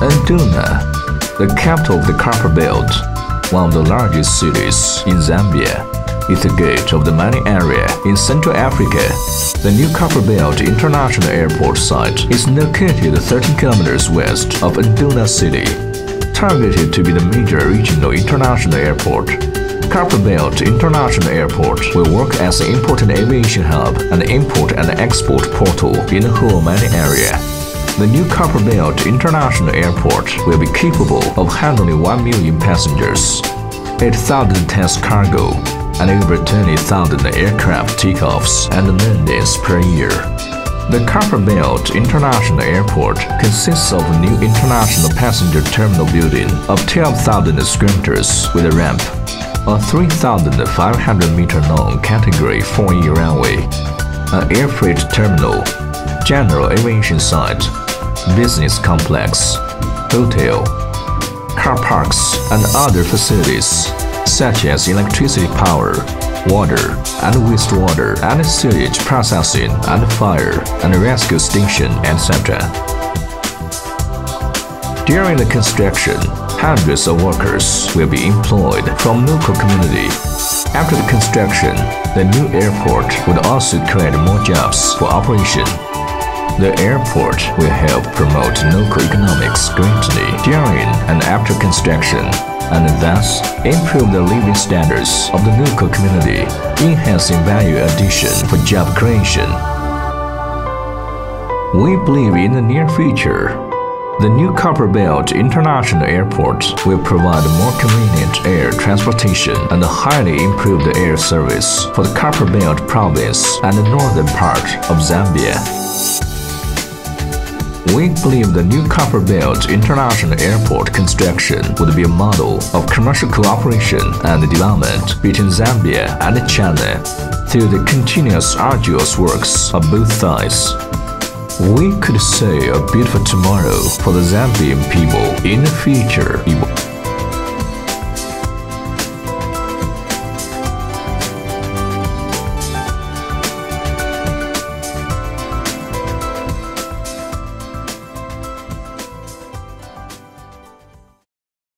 Ndola, the capital of the Copper Belt, one of the largest cities in Zambia, is the gate of the mining area in Central Africa. The new Copperbelt International Airport site is located 13 kilometers west of Ndola City, targeted to be the major regional international airport. Copperbelt International Airport will work as an important aviation hub and import and export portal in the whole mining area. The new Copperbelt International Airport will be capable of handling 1 million passengers, 8,000 tons cargo, and over 20,000 aircraft takeoffs and landings per year. The Copperbelt International Airport consists of a new international passenger terminal building of 12,000 square meters with a ramp, a 3,500 meter long Category 4E runway, an air freight terminal, general aviation site, business complex, hotel, car parks, and other facilities such as electricity power, water and wastewater and sewage processing and fire and rescue station, etc. During the construction, hundreds of workers will be employed from local community. After the construction, the new airport would also create more jobs for operation. The airport will help promote local economics greatly during and after construction and thus improve the living standards of the local community, enhancing value addition for job creation. We believe in the near future, the new Copperbelt International Airport will provide more convenient air transportation and highly improved air service for the Copperbelt province and the northern part of Zambia. We believe the new Copperbelt International Airport construction would be a model of commercial cooperation and development between Zambia and China through the continuous arduous works of both sides. We could say a beautiful tomorrow for the Zambian people in the future.